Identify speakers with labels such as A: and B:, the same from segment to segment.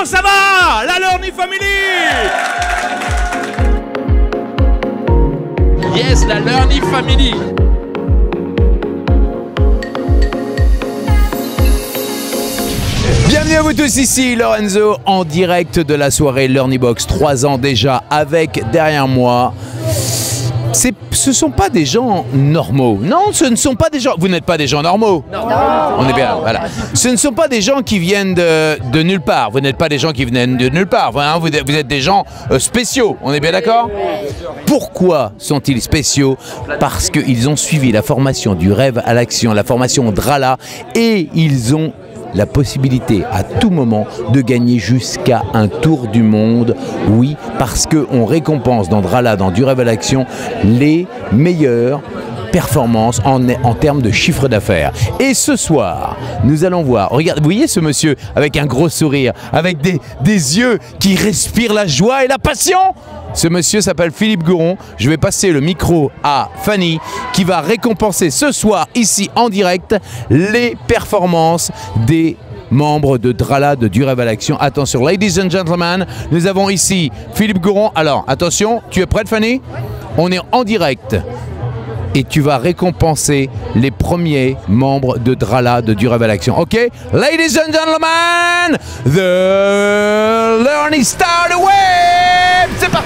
A: Comment ça va? La Learning Family
B: Yes, la Learning Family
C: Bienvenue à vous tous ici, Lorenzo, en direct de la soirée Learning Box. Trois ans déjà avec derrière moi. C'est, ce sont pas des gens normaux. Non, ce ne sont pas des gens. Vous n'êtes pas des gens normaux. Non. On est bien. Voilà. Ce ne sont pas des gens qui viennent de, de nulle part. Vous n'êtes pas des gens qui viennent de nulle part. Vous, êtes, vous êtes des gens euh, spéciaux. On est bien d'accord? Pourquoi sont-ils spéciaux? Parce qu'ils ont suivi la formation du rêve à l'action, la formation Drala, et ils ont la possibilité à tout moment de gagner jusqu'à un tour du monde. Oui, parce qu'on récompense dans Drala, dans Du l'action, les meilleures performances en, en termes de chiffre d'affaires. Et ce soir, nous allons voir, regardez, vous voyez ce monsieur avec un gros sourire, avec des, des yeux qui respirent la joie et la passion? Ce monsieur s'appelle Philippe Gouron. Je vais passer le micro à Fanny qui va récompenser ce soir ici en direct les performances des membres de Drala de Du Rêve à l'Action. Attention, ladies and gentlemen, nous avons ici Philippe Gouron. Alors, attention, tu es prête Fanny? On est en direct et tu vas récompenser les premiers membres de Drala de Du Rêve à l'Action. Ok? Ladies and gentlemen, the Learning Star the Web C'est parti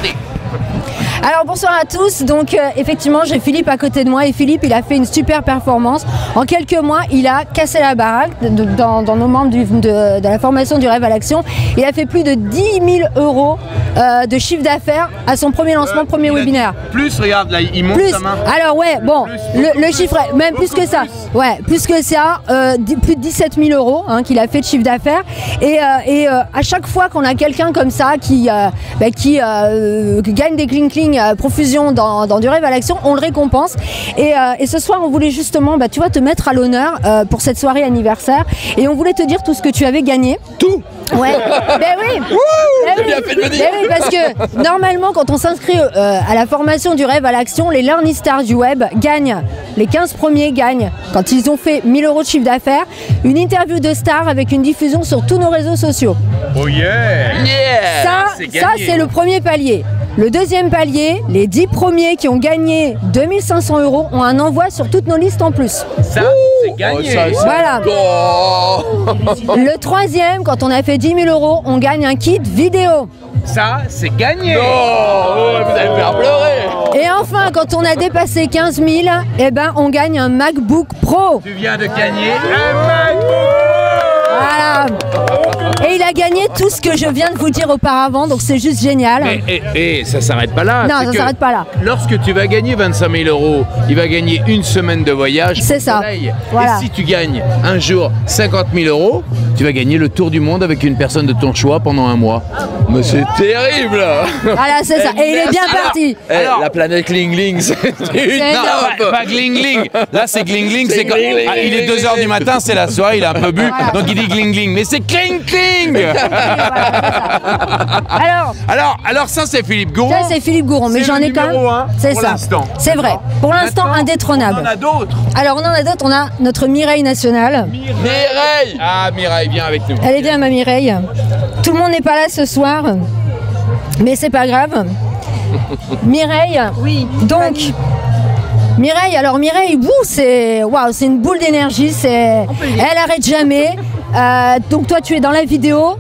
D: Alors bonsoir à tous, donc euh, effectivement j'ai Philippe à côté de moi et Philippe il a fait une super performance. En quelques mois il a cassé la baraque de- dans, dans nos membres du- de, de la formation du rêve à l'action. Il a fait plus de 10 000 euros euh, de chiffre d'affaires à son premier lancement, premier webinaire.
B: Plus, regarde, là, il monte
D: Plus,
B: sa main.
D: alors ouais, bon,
B: Plus,
D: le,
B: beaucoup
D: le
B: plus,
D: chiffre, est- même plus que ça, ouais, plus que ça, euh, plus de 17 000 euros hein, qu'il a fait de chiffre d'affaires. Et, euh, et euh, à chaque fois qu'on a quelqu'un comme ça qui, euh, bah, qui euh, gagne des cling euh, profusion dans, dans du rêve à l'action, on le récompense. Et, euh, et ce soir, on voulait justement, bah, tu vois, te mettre à l'honneur euh, pour cette soirée anniversaire. Et on voulait te dire tout ce que tu avais gagné.
C: Tout
D: Ouais, ben oui. Ben oui.
B: bien fait de le dire.
D: Ben oui, parce que normalement, quand on s'inscrit euh, à la formation du rêve à l'action, les Learning Stars du web gagnent. Les 15 premiers gagnent, quand ils ont fait 1000 euros de chiffre d'affaires, une interview de star avec une diffusion sur tous nos réseaux sociaux.
A: Oh yeah
B: Yeah
D: Ça,
B: c'est
D: le premier palier. Le deuxième palier, les 10 premiers qui ont gagné 2500 euros ont un envoi sur toutes nos listes en plus.
B: Ça, c'est gagné.
C: Oh, ça, ça-
D: Voilà.
B: Oh
D: Le troisième, quand on a fait 10 000 euros, on gagne un kit vidéo.
A: Ça, c'est gagné
B: Oh, vous allez me faire pleurer
D: Et enfin, quand on a dépassé 15 000, eh ben, on gagne un MacBook Pro.
A: Tu viens de gagner un MacBook
D: Voilà. Et il a gagné tout ce que je viens de vous dire auparavant, donc c'est juste génial.
C: Mais et, et ça s'arrête pas là.
D: Non, ça s'arrête pas là.
C: Lorsque tu vas gagner 25 000 euros, il va gagner une semaine de voyage.
D: C'est ça. Voilà.
C: Et si tu gagnes un jour 50 000 euros, tu vas gagner le tour du monde avec une personne de ton choix pendant un mois. Mais c'est terrible
D: Voilà, c'est ça. Et il est bien parti.
C: Eh,
B: Alors-
C: la planète Kling Ling, c'est une nappe. Pas Gling Gling. Là, c'est Gling Gling.
B: C'est
C: quand... Ah, il est 2h du matin, c'est la soirée, il a un peu bu,
D: Voilà.
C: donc il dit Gling Gling. Mais c'est Kling Kling
D: Alors,
C: alors, alors, ça, c'est Philippe Gouron.
D: ça c'est Philippe Gouron, mais j'en ai quand même. C'est
A: pour
D: ça.
A: l'instant.
D: C'est vrai. Pour l'instant, indétrônable.
A: On en a d'autres
D: Alors, on en a d'autres. On a notre Mireille nationale.
B: Mireille
C: Ah, Mireille, viens avec nous.
D: Elle est bien, ma Mireille. Tout le monde n'est pas là ce soir, mais c'est pas grave. Mireille. Oui. Donc. Mireille, alors Mireille, bouh, c'est waouh, c'est une boule d'énergie, c'est elle arrête jamais. Euh, donc toi tu es dans la vidéo.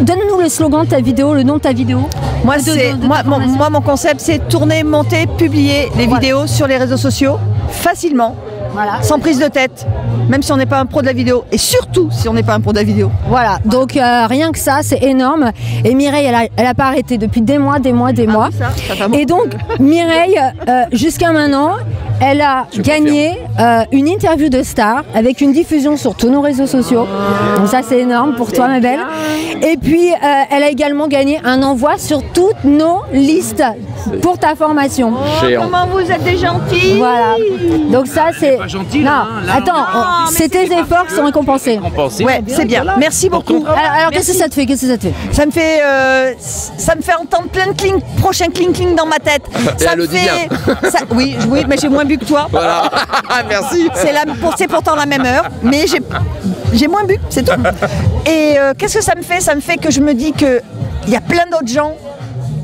D: Donne-nous le slogan de ta vidéo, le nom de ta vidéo.
E: Moi, c'est, mon,
D: formation.
E: moi, mon concept, c'est tourner, monter, publier les
D: Voilà.
E: vidéos sur les réseaux sociaux facilement,
D: Voilà.
E: sans prise de tête, même si on n'est pas un pro de la vidéo, et surtout si on n'est pas un pro de la vidéo.
D: Voilà, donc euh, rien que ça, c'est énorme. Et Mireille, elle a, elle a pas arrêté depuis des mois, des mois, des mois.
E: Ah oui, ça, ça fait
D: Et donc, Mireille, euh, jusqu'à maintenant, elle a gagné euh, une interview de star avec une diffusion sur tous nos réseaux sociaux. Donc ça, c'est énorme pour toi, ma belle. Et puis, euh, elle a également gagné un envoi sur toutes nos listes pour ta formation.
C: Géant.
E: Comment vous êtes des gentils
D: Voilà. Donc ça, c'est...
A: pas gentil,
D: Non,
A: là, hein, là,
D: attends,
A: on-
D: c'est tes efforts qui sont récompensés.
C: Compensé.
E: Ouais, c'est bien. Merci beaucoup.
D: Alors, alors, qu'est-ce que ça te fait Qu'est-ce que ça te fait
E: Ça me fait, euh, ça me fait entendre plein de cling, prochain cling cling dans ma tête. Ça
B: elle
E: me
B: le dit
E: fait, ça- oui, oui, mais j'ai moins bu que toi.
C: Voilà. Merci.
E: C'est la- pour- c'est pourtant la même heure, mais j'ai, j'ai moins bu, c'est tout. Et euh, qu'est-ce que ça me fait? Ça me fait que je me dis qu'il y a plein d'autres gens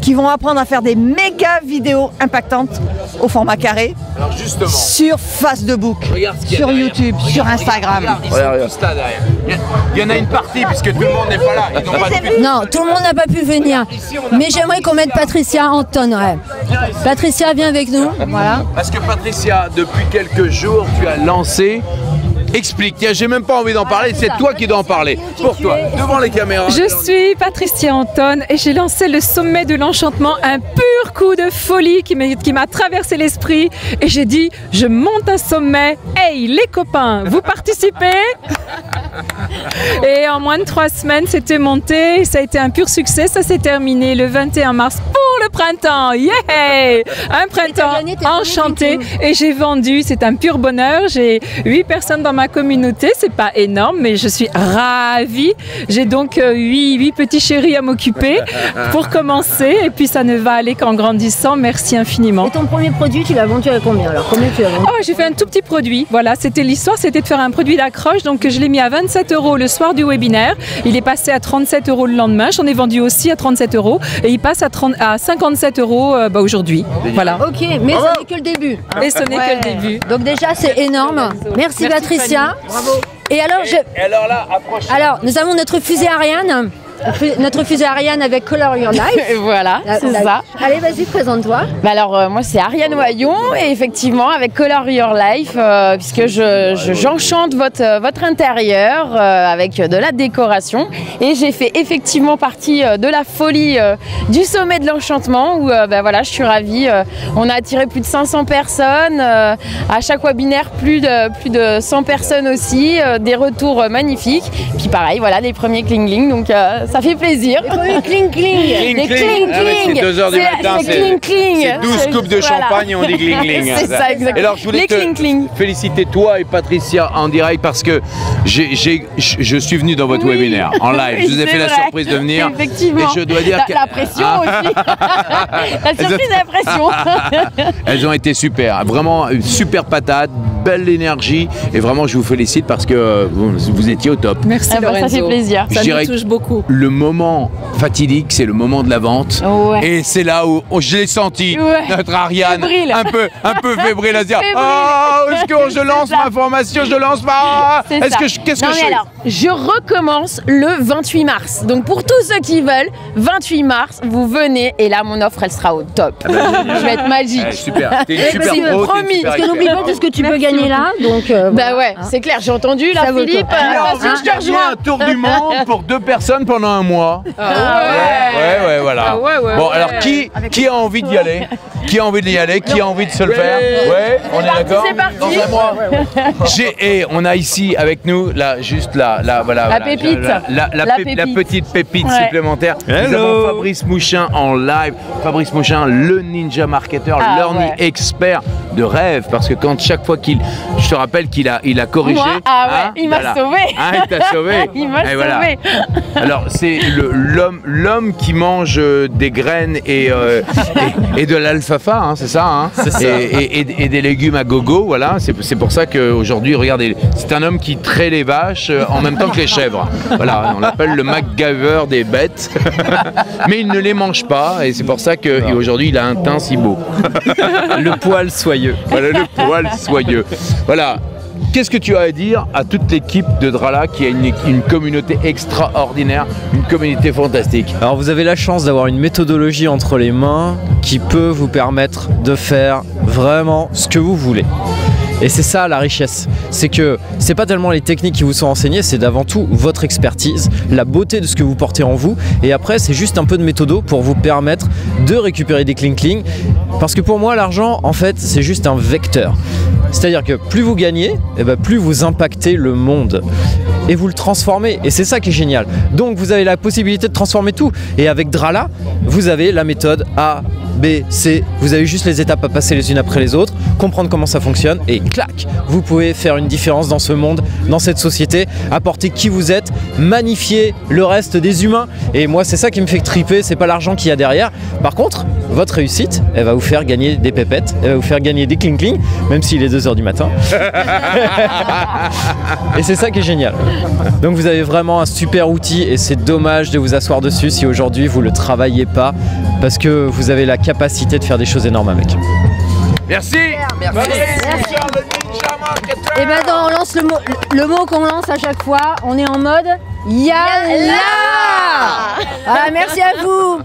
E: qui vont apprendre à faire des méga vidéos impactantes au format carré
C: Alors justement.
E: sur Facebook, sur. YouTube, sur Instagram.
C: Regarde, ils sont tous là derrière. Il y en a une partie puisque tout le monde n'est pas là. Ils n'ont pas.
D: Non, tout le monde n'a pas pu venir. Mais j'aimerais qu'on mette Patricia Anton. ouais. Patricia, viens avec nous. Voilà.
C: Parce que Patricia, depuis quelques jours, tu as lancé. Explique, Tiens, j'ai même pas envie d'en parler, c'est toi qui dois en parler. Pour toi, devant les caméras.
F: Je suis Patricia Anton et j'ai lancé le sommet de l'enchantement, un pur coup de folie qui m'a traversé l'esprit et j'ai dit je monte un sommet. Hey les copains, vous participez? Et en moins de trois semaines, c'était monté, ça a été un pur succès, ça s'est terminé le 21 mars printemps. Yeah Un printemps enchanté et j'ai vendu, c'est un pur bonheur. J'ai huit personnes dans ma communauté, c'est pas énorme, mais je suis ravie. J'ai donc euh, huit, huit petits chéris à m'occuper pour commencer, et puis ça ne va aller qu'en grandissant. Merci infiniment.
D: Et ton premier produit, tu l'as vendu à combien alors? Combien tu l'as vendu?
F: Oh, j'ai fait un tout petit produit. Voilà, c'était l'histoire, c'était de faire un produit d'accroche. Donc, je l'ai mis à 27 euros le soir du webinaire. Il est passé à 37 euros le lendemain. J'en ai vendu aussi à 37 euros. Et il passe à, 30 à 57 euros euh, bah, aujourd'hui. Voilà.
D: Ok, mais ça n'est que le début.
F: Et ce n'est que le début.
D: Donc déjà, c'est énorme. Merci,
F: Merci,
D: Patricia. Et alors, je...
C: Et alors là,
D: alors, nous avons notre fusée Ariane. Notre fusée Ariane avec Color Your Life.
G: Voilà, c'est ça.
D: Allez, vas-y, présente-toi.
G: Bah alors euh, moi c'est Ariane Wayon et effectivement avec Color Your Life euh, puisque je, je- j'enchante votre, euh, votre intérieur euh, avec de la décoration et j'ai fait effectivement partie de la folie du sommet de l'enchantement où bah, voilà je suis ravie on a attiré plus de 500 personnes à chaque webinaire plus de, plus de 100 personnes aussi des retours magnifiques puis pareil voilà les premiers cling cling donc ça fait plaisir
D: Oui, cling cling.
G: les cling cling
C: c'est 2 heures du
G: C'est-
C: matin,
G: c'est cling cling
C: c'est 12 coupes de
G: Voilà.
C: champagne et on dit gling gling.
G: C'est ça, exactement.
C: Et alors, je voulais
G: Les
C: te
G: cling cling.
C: féliciter toi et Patricia en direct parce que je je suis venu dans votre
G: Oui.
C: webinaire en live. Je vous ai fait la surprise de venir.
G: Effectivement.
C: Et je dois dire
G: la,
C: que-
G: la pression
C: Ah.
G: aussi. la surprise et la pression.
C: Elles ont été super, vraiment super patates, belle énergie et vraiment je vous félicite parce que euh, vous, vous étiez au top.
F: Merci
G: Ah bah, ça fait plaisir.
C: Je
F: Ça nous touche beaucoup.
C: Le moment fatidique, c'est le moment de la vente.
G: Ouais.
C: Et c'est là où oh, je l'ai senti,
G: Ouais.
C: notre Ariane,
G: Fébrile.
C: un peu, un peu fébrile à se dire
G: Fébrile.
C: Oh, est-ce que je lance ma formation, je lance
G: C'est
C: Est-ce
G: ça.
C: que je, qu'est-ce que je fais
G: alors, je recommence le 28 mars. Donc pour tous ceux qui veulent, 28 mars, vous venez et là mon offre elle sera au top. je vais être magique.
C: Eh, Super, t'es une super
G: c'est
C: pro, t'es une
G: promis.
C: super
D: Parce que n'oublie pas tout ce que tu peux gagner là. Donc, euh,
G: Bah
D: voilà.
G: ouais, c'est clair, j'ai entendu là
D: Ça
G: Philippe. euh,
C: envie
G: je te rejoins.
C: un tour du monde pour deux personnes pendant un mois. Ouais, ouais, voilà.
F: Ah ouais, ouais,
C: bon,
F: ouais.
C: alors qui, qui a envie d'y aller? Qui a envie d'y aller? Qui a envie de se le faire? Ouais, on est
G: parti,
C: d'accord?
G: c'est parti.
C: Dans un mois. J'ai, et on a ici avec nous, là, juste là, voilà.
G: La
C: voilà,
G: pépite.
C: La, la- la
G: La
C: pép- la
G: pépite.
C: petite pépite
G: Ouais.
C: supplémentaire. Nous avons Fabrice Mouchin en live. Fabrice Mouchin, le ninja marketeur,
G: Ah,
C: learning
G: ouais.
C: expert de rêve. Parce que quand chaque fois qu'il. Je te rappelle qu'il a, il a corrigé.
G: Moi Ah ouais,
C: hein,
G: il m'a
C: voilà.
G: sauvé.
C: Hein, il t'a sauvé.
G: Il m'a
C: voilà.
G: sauvé.
C: Alors c'est l'homme l'homme qui mange euh, des graines et, euh, et, et de l'alfalfa, hein, c'est ça, hein Et, et- et- et des légumes à gogo, voilà. C'est c'est pour ça qu'aujourd'hui, regardez, c'est un homme qui traite les vaches euh, en même temps que les chèvres. Voilà, on l'appelle le MacGyver des bêtes, mais il ne les mange pas et c'est pour ça qu'aujourd'hui il a un teint si beau.
H: Le poil soyeux.
C: Voilà le poil soyeux. Voilà. Qu'est-ce que tu as à dire à toute l'équipe de Drala qui a une, communauté extraordinaire, une communauté fantastique?
H: Alors vous avez la chance d'avoir une méthodologie entre les mains qui peut vous permettre de faire vraiment ce que vous voulez. Et c'est ça la richesse. C'est que c'est pas tellement les techniques qui vous sont enseignées, c'est d'avant tout votre expertise, la beauté de ce que vous portez en vous. Et après, c'est juste un peu de méthodo pour vous permettre de récupérer des cling cling. Parce que pour moi, l'argent, en fait, c'est juste un vecteur. C'est-à-dire que plus vous gagnez, eh ben, plus vous impactez le monde. Et vous le transformez. Et c'est ça qui est génial. Donc vous avez la possibilité de transformer tout. Et avec Drala, vous avez la méthode A, B, C. Vous avez juste les étapes à passer les unes après les autres, comprendre comment ça fonctionne et clac, vous pouvez faire une différence dans ce monde, dans cette société, apporter qui vous êtes, magnifier le reste des humains. Et moi, c'est ça qui me fait triper, c'est pas l'argent qu'il y a derrière. Par contre, votre réussite, elle va vous faire gagner des pépettes, elle va vous faire gagner des cling cling, même s'il est 2h du matin. et c'est ça qui est génial. Donc vous avez vraiment un super outil et c'est dommage de vous asseoir dessus si aujourd'hui vous le travaillez pas parce que vous avez la capacité de faire des choses énormes avec.
A: Merci.
D: Et maintenant, on lance le mot, le mot qu'on lance à chaque fois. On est en mode Yalla. Ah, merci à vous.